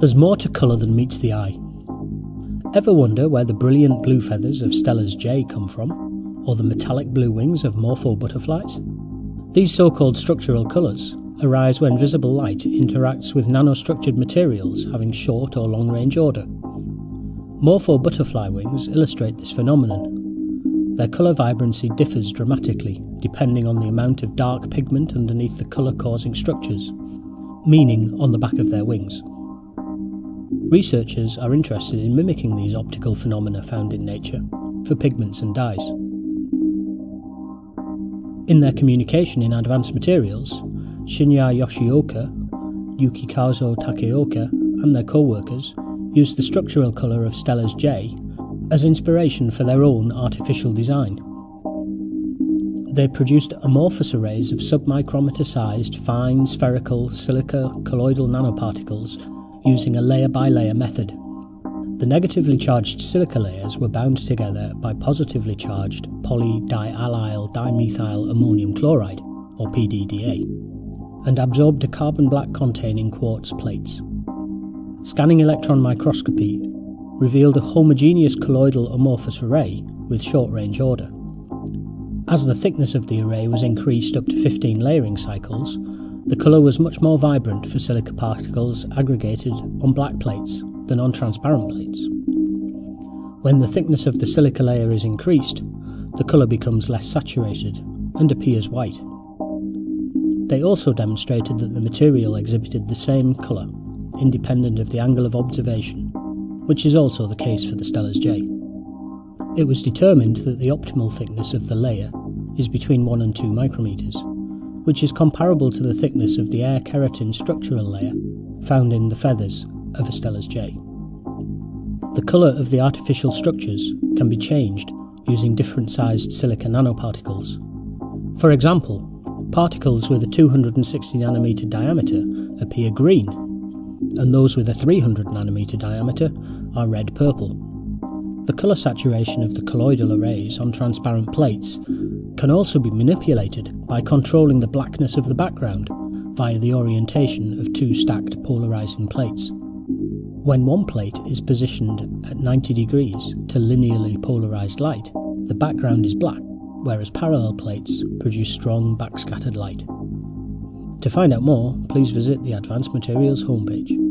There's more to colour than meets the eye. Ever wonder where the brilliant blue feathers of Steller's jay come from, or the metallic blue wings of morpho butterflies? These so called structural colours arise when visible light interacts with nanostructured materials having short or long range order. Morpho butterfly wings illustrate this phenomenon. Their colour vibrancy differs dramatically depending on the amount of dark pigment underneath the colour causing structures, meaning on the back of their wings. Researchers are interested in mimicking these optical phenomena found in nature for pigments and dyes. In their communication in advanced materials, Shinya Yoshioka, Yukikazu Takeoka, and their co workers used the structural colour of Steller's jay as inspiration for their own artificial design. They produced amorphous arrays of submicrometer sized, fine, spherical, silica colloidal nanoparticles using a layer by layer method. The negatively charged silica layers were bound together by positively charged polydiallyl dimethyl ammonium chloride, or PDDA, and absorbed a carbon black containing quartz plates. Scanning electron microscopy revealed a homogeneous colloidal amorphous array with short range order. As the thickness of the array was increased up to 15 layering cycles, the colour was much more vibrant for silica particles aggregated on black plates than on transparent plates. When the thickness of the silica layer is increased, the colour becomes less saturated and appears white. They also demonstrated that the material exhibited the same colour, independent of the angle of observation, which is also the case for the Steller's jay. It was determined that the optimal thickness of the layer is between 1 and 2 micrometers, which is comparable to the thickness of the air keratin structural layer found in the feathers of a Steller's jay. The colour of the artificial structures can be changed using different sized silica nanoparticles. For example, particles with a 260 nanometer diameter appear green, and those with a 300 nanometer diameter are red purple. The colour saturation of the colloidal arrays on transparent plates can also be manipulated by controlling the blackness of the background via the orientation of two stacked polarizing plates. When one plate is positioned at 90 degrees to linearly polarized light, the background is black, whereas parallel plates produce strong backscattered light. To find out more, please visit the Advanced Materials homepage.